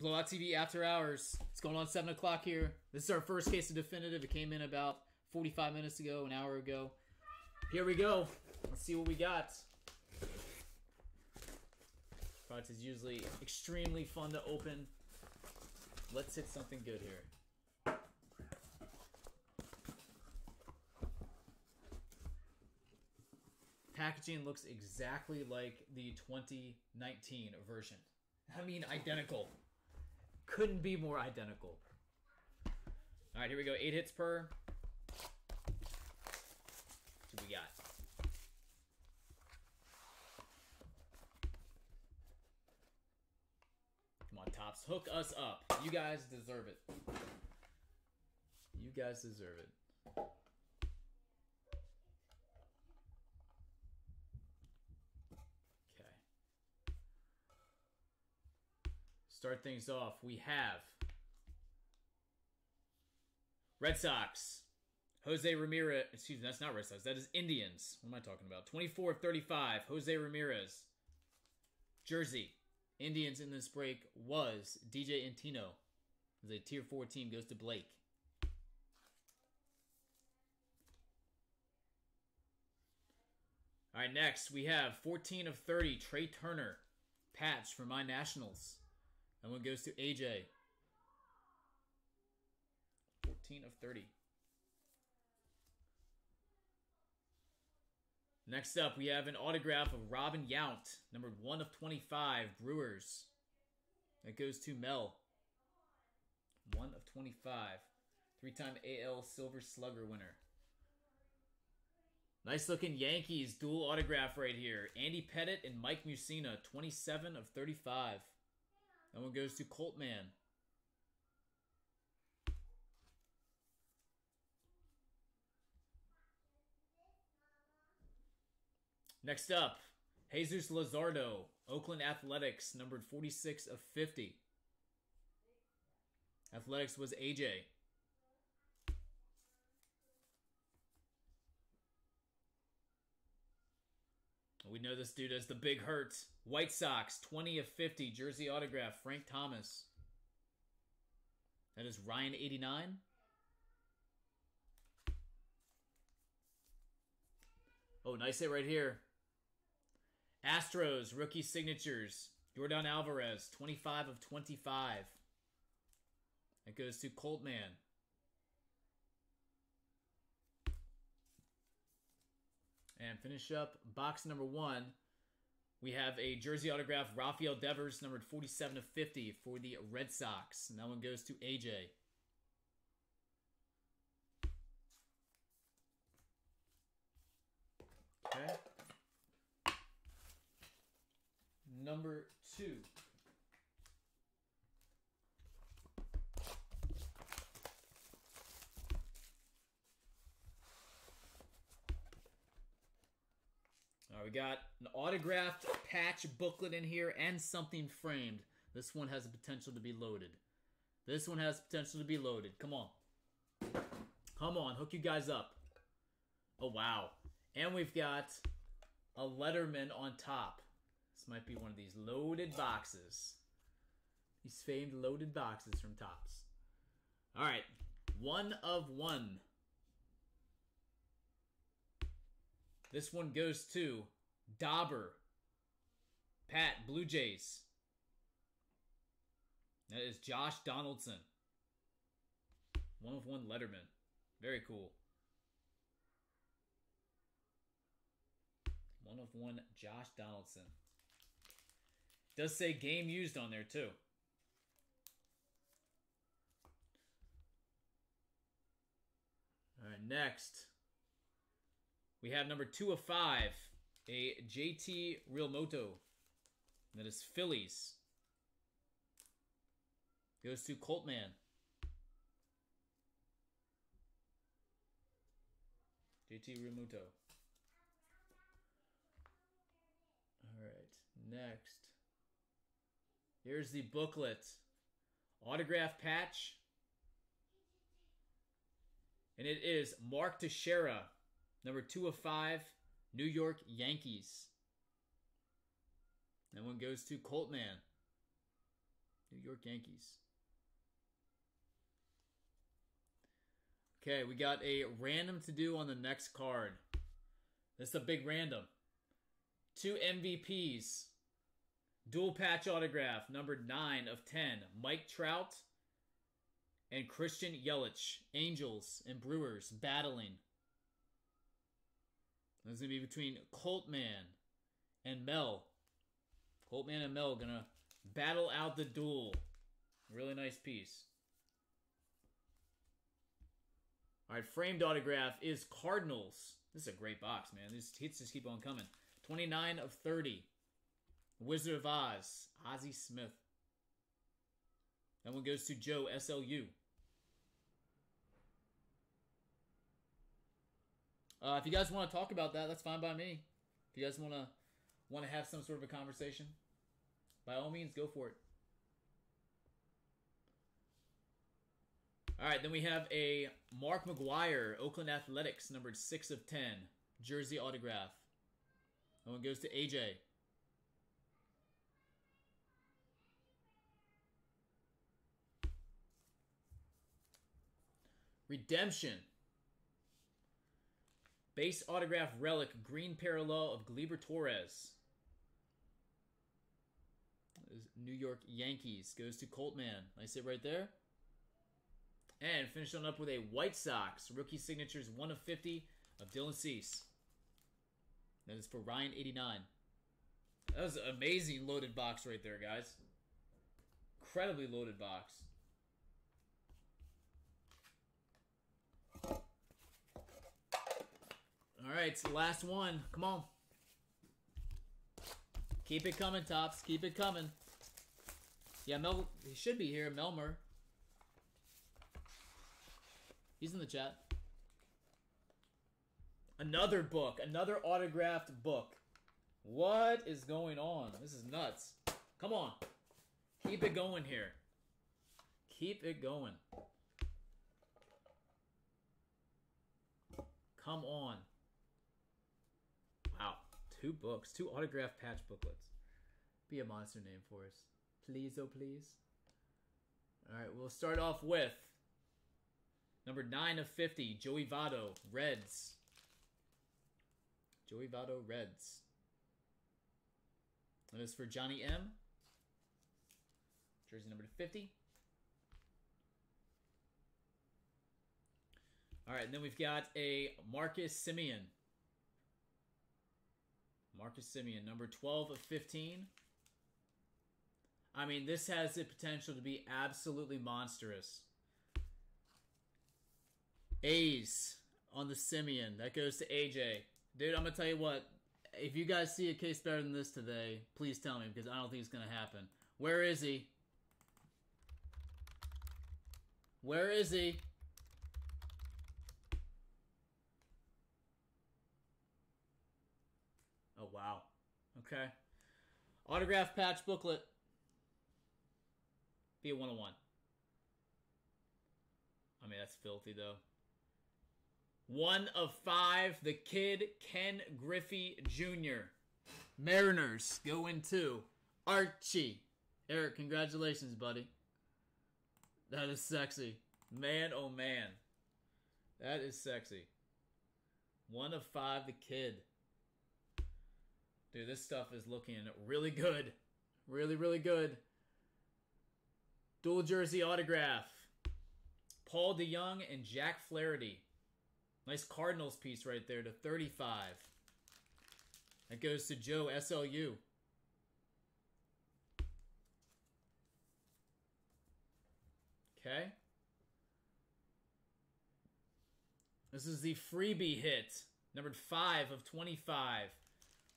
Blowout TV After Hours. It's going on 7 o'clock here. This is our first case of definitive. It came in about 45 minutes ago, an hour ago. Here we go. Let's see what we got. Products is usually extremely fun to open. Let's hit something good here. Packaging looks exactly like the 2019 version. I mean, identical. Couldn't be more identical. All right, here we go. Eight hits per. What do we got? Come on, Topps. Hook us up. You guys deserve it. You guys deserve it. Okay. Start things off. We have Red Sox. Jose Ramirez. Excuse me, that's not Red Sox. That is Indians. What am I talking about? 24 of 35. Jose Ramirez. Jersey. Indians in this break was DJ Antino. A tier 4 team goes to Blake. All right, next we have 14 of 30 Trea Turner patch for my Nationals. That one goes to AJ. 14 of 30. Next up, we have an autograph of Robin Yount, numbered 1 of 25, Brewers. That goes to Mel. 1 of 25. Three time AL Silver Slugger winner. Nice looking Yankees dual autograph right here. Andy Pettitte and Mike Mussina, 27 of 35. That one goes to Coltman. Next up, Jesus Luzardo, Oakland Athletics, numbered 46 of 50. Athletics was AJ. We know this dude as the Big Hurt. White Sox, 20 of 50. Jersey autograph, Frank Thomas. That is Ryan 89. Oh, nice hit right here. Astros, rookie signatures. Jordan Alvarez, 25 of 25. That goes to Coltman. And finish up box number one. We have a jersey autograph, Rafael Devers, numbered 47 of 50 for the Red Sox. And that one goes to AJ. Okay. Number two. We got an autographed patch booklet in here and something framed. This one has the potential to be loaded. This one has potential to be loaded. Come on. Come on, hook you guys up. Oh, wow. And we've got a Letterman on top. This might be one of these loaded boxes. These famed loaded boxes from Topps. All right. One of one. This one goes to Dauber. Pat, Blue Jays. That is Josh Donaldson. One of one Letterman. Very cool. One of one Josh Donaldson. Does say game used on there too. All right, next. We have number two of five, a JT Realmuto. That is Phillies. Goes to Coltman. JT Realmuto. All right, next. Here's the booklet. Autograph patch. And it is Mark Teixeira, number two of five, New York Yankees. That one goes to Coltman. New York Yankees. Okay, we got a random to do on the next card. This is a big random. Two MVPs. Dual patch autograph, number 9 of 10. Mike Trout and Christian Yelich. Angels and Brewers battling. Going to be between Coltman and Mel. Coltman and Mel to battle out the duel. Really nice piece. All right, framed autograph is Cardinals. This is a great box, man. These hits just keep on coming. 29 of 30. Wizard of Oz, Ozzie Smith. That one goes to Joe SLU. Uh, if you guys want to talk about that, that's fine by me. If you guys want to want to have some sort of a conversation, by all means, go for it. All right, then we have a Mark McGwire, Oakland Athletics, numbered 6 of 10, jersey autograph. That one goes to AJ. Redemption. Base autograph relic, green parallel of Gleyber Torres. New York Yankees goes to Coltman. I sit right there. And finish on up with a White Sox rookie signatures 1 of 50 of Dylan Cease. That is for Ryan89. That was an amazing loaded box right there, guys. Incredibly loaded box. All right, last one. Come on. Keep it coming, Topps. Keep it coming. Yeah, Mel, he should be here. Melmer. He's in the chat. Another book. Another autographed book. What is going on? This is nuts. Come on. Keep it going here. Keep it going. Come on. Two books. Two autographed patch booklets. Be a monster name for us. Please, oh please. Alright, we'll start off with number 9 of 50, Joey Votto, Reds. Joey Votto, Reds. That is for Johnny M. Jersey number 50. All right, and then we've got a Marcus Semien. Marcus Semien, number 12 of 15. I mean, this has the potential to be absolutely monstrous. A's on the Semien. That goes to AJ. Dude, I'm going to tell you what. If you guys see a case better than this today, please tell me because I don't think it's going to happen. Where is he? Where is he? Wow. Okay. Autograph patch booklet. Be a 101. I mean, that's filthy, though. One of five, the kid Ken Griffey Jr. Mariners go into Archie. Eric, congratulations, buddy. That is sexy. Man, oh man. That is sexy. One of five, the kid. Dude, this stuff is looking really good. Really, really good. Dual jersey autograph. Paul DeJong and Jack Flaherty. Nice Cardinals piece right there to 35. That goes to Joe SLU. Okay. This is the freebie hit. Numbered 5 of 25.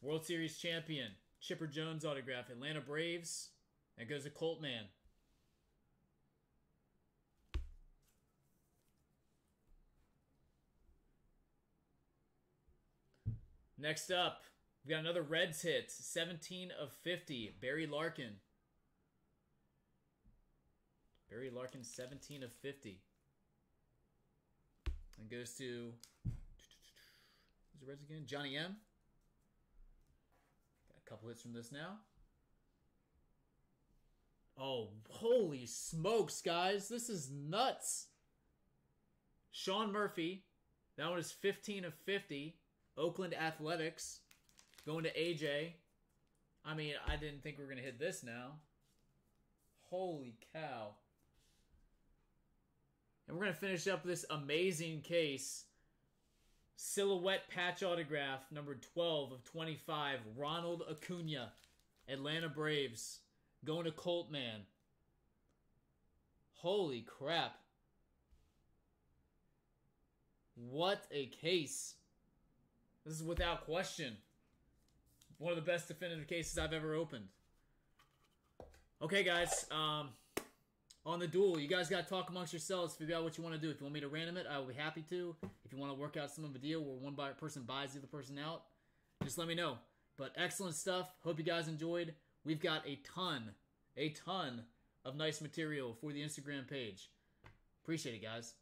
World Series champion. Chipper Jones autograph. Atlanta Braves. That goes to Coltman. Next up, we got another Reds hit. 17 of 50. Barry Larkin. Barry Larkin, 17 of 50. And goes to who's the Reds again? Johnny M. Couple hits from this now. Oh, holy smokes, guys. This is nuts. Sean Murphy. That one is 15 of 50. Oakland Athletics. Going to AJ. I mean, I didn't think we were going to hit this now. Holy cow. And we're going to finish up this amazing case. Silhouette patch autograph, number 12 of 25, Ronald Acuna, Atlanta Braves. Going to Colt Man. Holy crap. What a case. This is without question one of the best definitive cases I've ever opened. Okay, guys. Um, on the duel, you guys got to talk amongst yourselves, figure out what you want to do. If you want me to random it, I will be happy to. If you want to work out some of a deal where one person buys the other person out, just let me know. But excellent stuff. Hope you guys enjoyed. We've got a ton, a ton of nice material for the Instagram page. Appreciate it, guys.